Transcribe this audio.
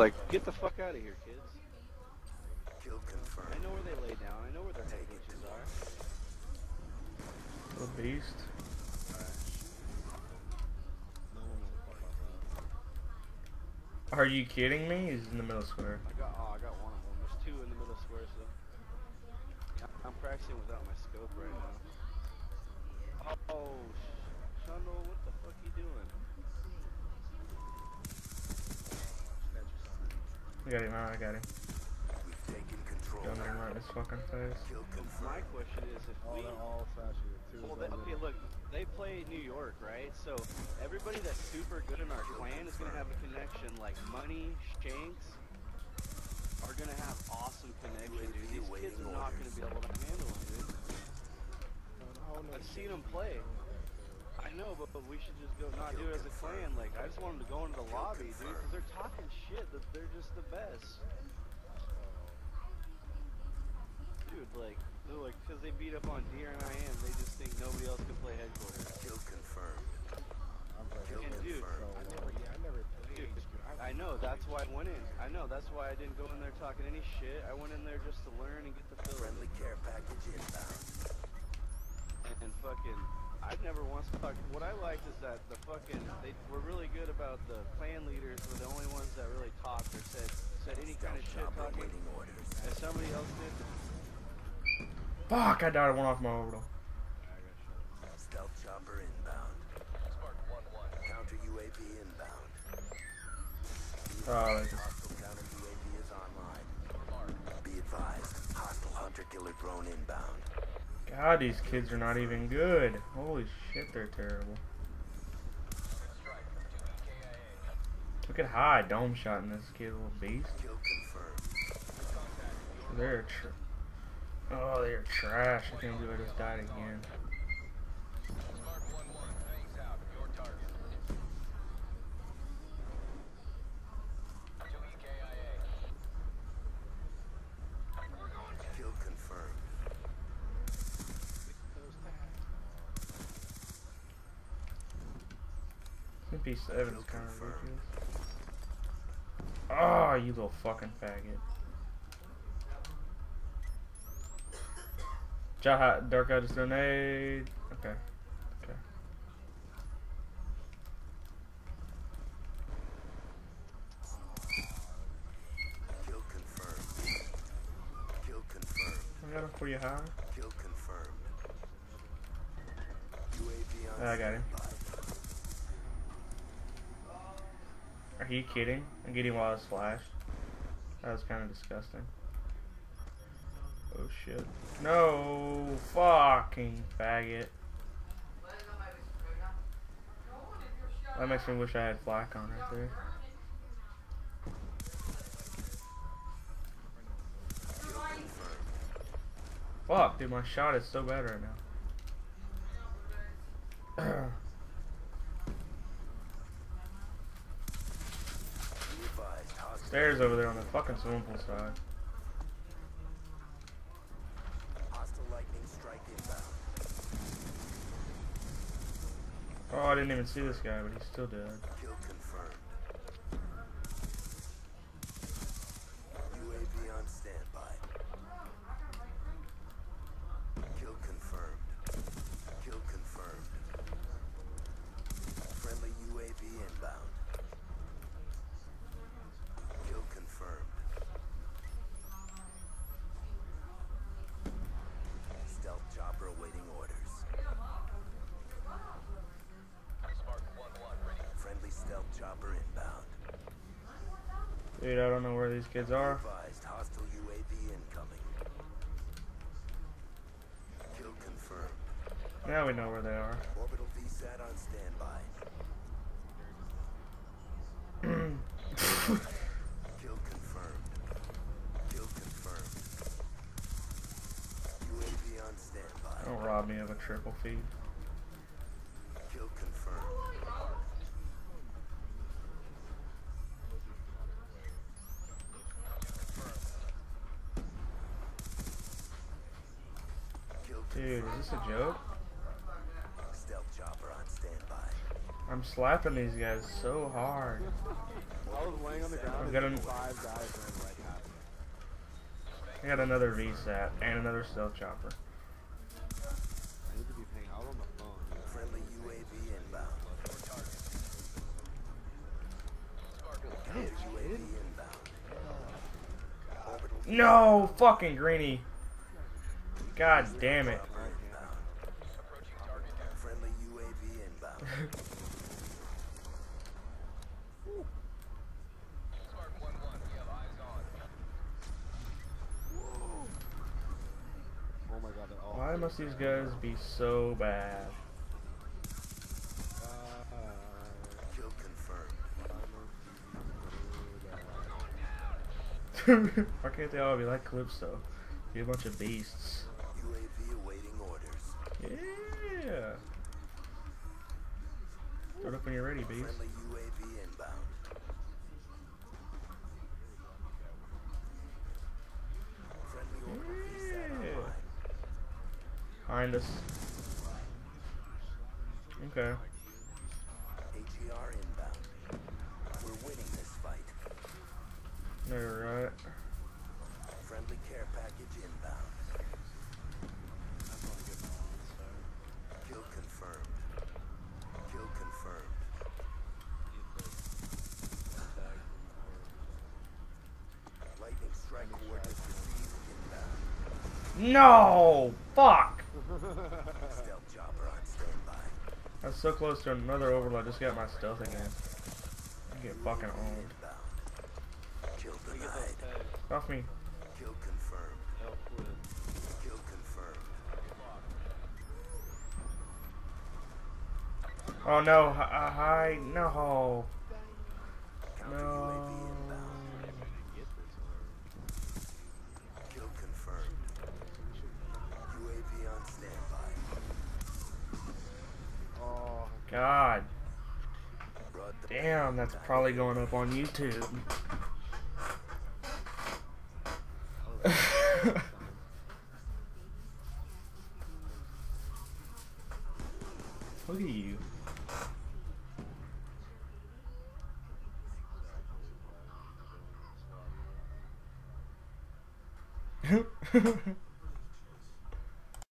like, get the fuck out of here, kids. Kill confirmed. I know where they lay down. I know where their head glitches are. Little beast. Are you kidding me? He's in the middle square. I got, oh, I got one of them. There's two in the middle square, so. I'm practicing without my scope right now. Oh, sh- Shundle, what the fuck you doing? I got him. I got him. We've taken control. Go in there and right his fucking face. My question is if Oh, we. they're all fascist too. Well, they, okay, look, they play New York, right? So everybody that's super good in our clan is gonna have a connection. Like Money, Shanks are gonna have awesome connections, dude. These kids are not gonna be able to handle them, dude. I've seen them play. I know, but, but we should just go not do it as a clan. Like I just want them to go into the lobby, dude, because they're talking shit. That they're just the best. Dude, like, they're like, because they beat up on Deer and I am, they just think nobody else can play headquarters. Kill confirmed. I'm like, Kill And dude, confirmed. I never, yeah, I never played. Dude, I know, that's why I went in. I know, that's why I didn't go in there talking any shit. I went in there just to learn and get the feel of Friendly care package inbound. And, and fucking, I've never once talked. What I liked is that the fucking, they were really good about the clan leaders were the only ones that really talked or said, said any kind of shit Chopper talking. waiting orders. If somebody else did, Fuck! I died. I went off my orbital. Stealth chopper inbound. Counter UAV inbound. Oh, they just- Hostile counter UAV is online. Be advised, hostile hunter killer drone inbound. God, these kids are not even good. Holy shit, they're terrible. Look at high dome shot in this kid, little beast. They're tr- oh, they're trash. I can't believe I just died again. Kill confirmed. MP7 is kind of ridiculous. Oh, you little fucking faggot. Jaha, Dark Eye just grenade. Okay. Okay. Kill confirmed. Kill confirmed. Ah, I got him for you, high. Kill confirmed. UAV on I got him. standby. Are you kidding? I'm getting it's flash. That was kind of disgusting. Oh shit. No! Fucking faggot. That makes me wish I had black on right there. Fuck, dude, my shot is so bad right now. Stairs over there on the fucking swimming pool side. hostile lightning strike inbound. Oh, I didn't even see this guy, but he's still dead. Kill confirmed. UAV on standby. Kill confirmed. Kill confirmed. Friendly UAV inbound. Kill confirmed. Stealth chopper awaiting orders. Friendly stealth chopper inbound. Dude, I don't know where these kids are. Advised, hostile UAV incoming. Kill confirmed. Now we know where they are. Orbital VSAT on standby. Kill confirmed. Kill confirmed. UAV on standby. Don't rob me of a triple feed. Kill confirmed. Kill Dude, is this a joke? Stealth chopper on standby. I'm slapping these guys so hard. I'm ran right. I got another VSAT and another stealth chopper. No, fucking greeny. God damn it. chopper inbound. Friendly UAV inbound. Oh my god, they're all. Why must these guys be so bad? Why can't they all be like Calypso? Be a bunch of beasts. UAV awaiting orders. Yeah. It up when you're ready, beast. Friendly UAV inbound. Friendly Yeah. Behind us. Okay. AGR inbound. We're winning this fight. Alright. Friendly care package inbound. That's not a good balance, so. Kill confirmed. Kill confirmed. Lightning strike coordinates received inbound. No! Fuck! Stealth chopper on standby. I was so close to another overload. Just got my stealth again. I get fucking owned. Kill denied. Off me. Kill confirmed. Kill confirmed. Oh no! Hi. No. God damn, that's probably going up on YouTube. Look at you.